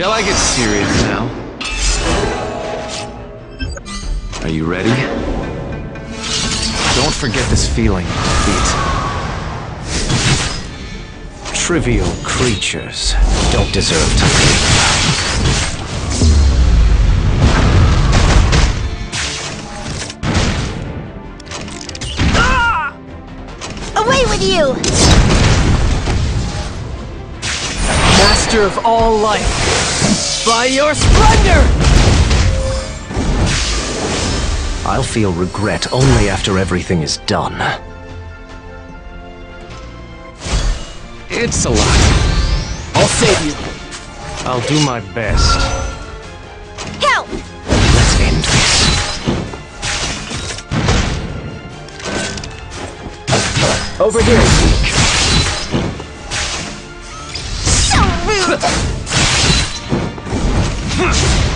Shall I get serious now? Are you ready? Don't forget this feeling of defeat. trivial creatures don't deserve to live. Ah! Away with you! Master of all life, by your splendor! I'll feel regret only after everything is done. It's a lot. I'll save you. I'll do my best. Help! Let's end this. Over here. 哼。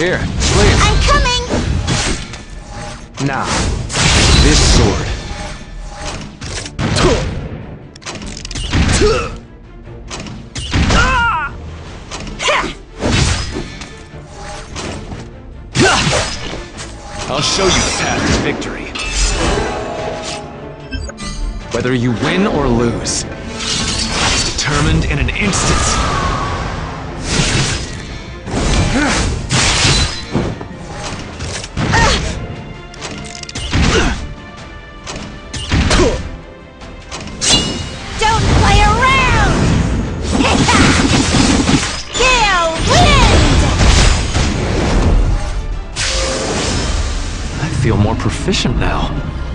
Here, please. I'm coming! Now, This sword. I'll show you the path to victory. Whether you win or lose, it's determined in an instant. Feel more proficient now.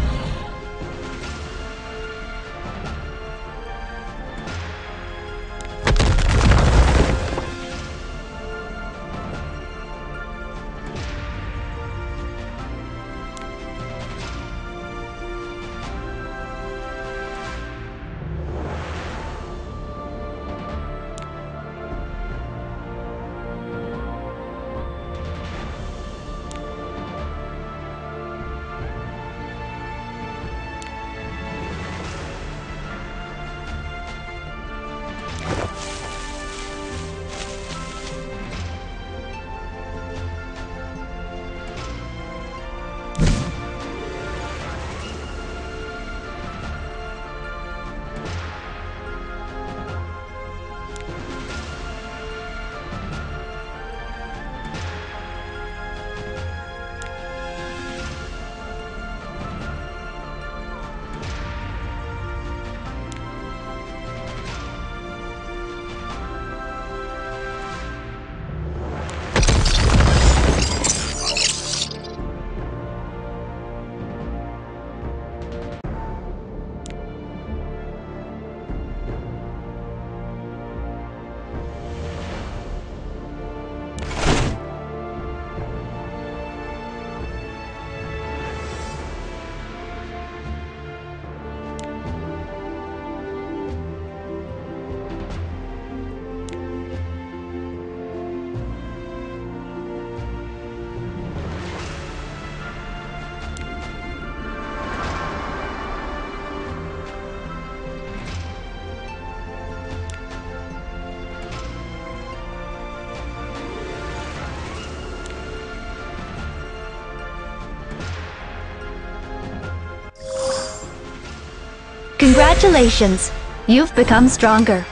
Congratulations! You've become stronger.